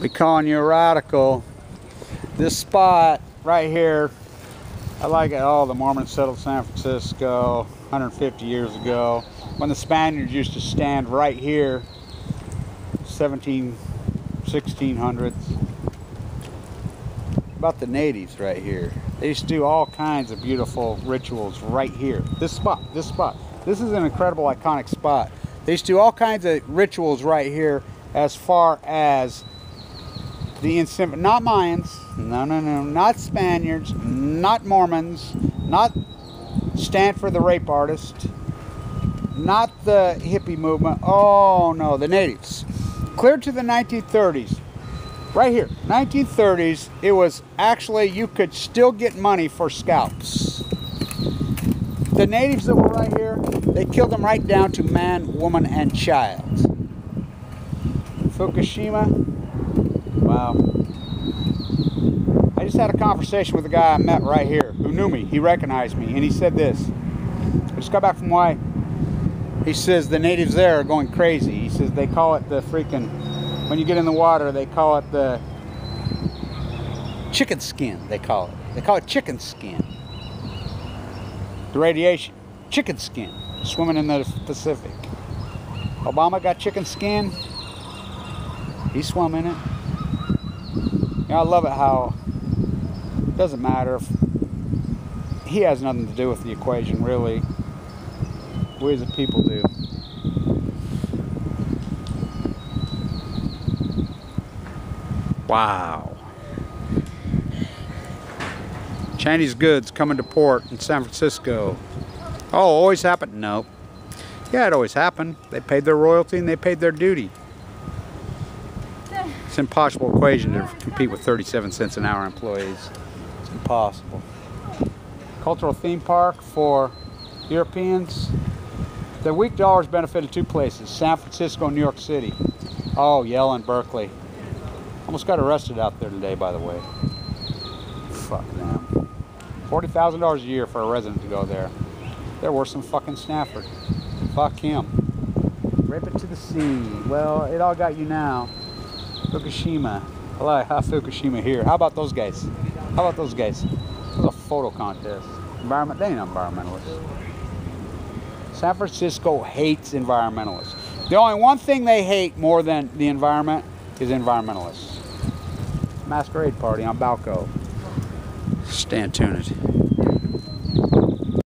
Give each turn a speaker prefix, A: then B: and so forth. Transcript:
A: Be calling you a radical. This spot right here, I like it. Oh, the Mormons settled San Francisco 150 years ago. When the Spaniards used to stand right here, 17, 1600s. About the natives right here. They used to do all kinds of beautiful rituals right here. This spot, this spot. This is an incredible iconic spot. They used to do all kinds of rituals right here as far as the instant, not Mayans, no, no, no, not Spaniards, not Mormons, not Stanford the rape artist, not the hippie movement. Oh no, the natives. Clear to the 1930s, right here, 1930s, it was actually, you could still get money for scalps. The natives that were right here, they killed them right down to man, woman, and child. Fukushima, wow. I just had a conversation with a guy I met right here who knew me. He recognized me, and he said this. I just got back from Hawaii. He says the natives there are going crazy. He says they call it the freaking, when you get in the water, they call it the chicken skin, they call it. They call it chicken skin. The radiation, chicken skin, swimming in the Pacific. Obama got chicken skin. He swam in it. You know, I love it how it doesn't matter if he has nothing to do with the equation, really. We as a people do. Wow. Chinese goods coming to port in San Francisco. Oh, always happened? No. Yeah, it always happened. They paid their royalty and they paid their duty. It's an impossible equation to compete with 37 cents an hour employees. It's impossible. Cultural theme park for Europeans. The weak dollars benefited two places, San Francisco and New York City. Oh, Yale and Berkeley. Almost got arrested out there today, by the way. Fuck them. $40,000 a year for a resident to go there. They're than fucking Stanford. Fuck him. Rip it to the sea. Well, it all got you now. Fukushima. I like how Fukushima here. How about those guys? How about those guys? This was a photo contest. Environment, they ain't environmentalists. San Francisco hates environmentalists. The only one thing they hate more than the environment is environmentalists. Masquerade party on Balco. Stand tuned.